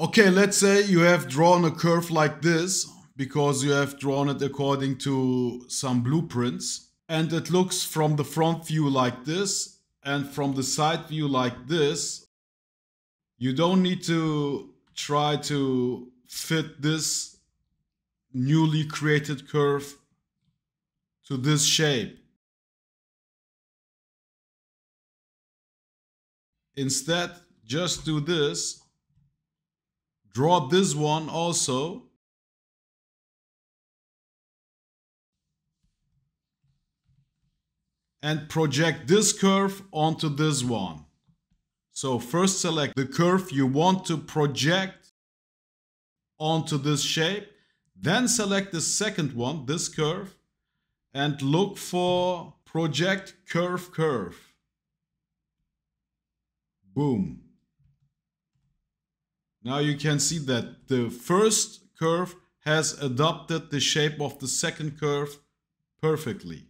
Okay, let's say you have drawn a curve like this because you have drawn it according to some blueprints and it looks from the front view like this and from the side view like this. You don't need to try to fit this newly created curve to this shape. Instead, just do this. Draw this one also. And project this curve onto this one. So first select the curve you want to project onto this shape. Then select the second one, this curve, and look for project curve curve. Boom. Now you can see that the first curve has adopted the shape of the second curve perfectly.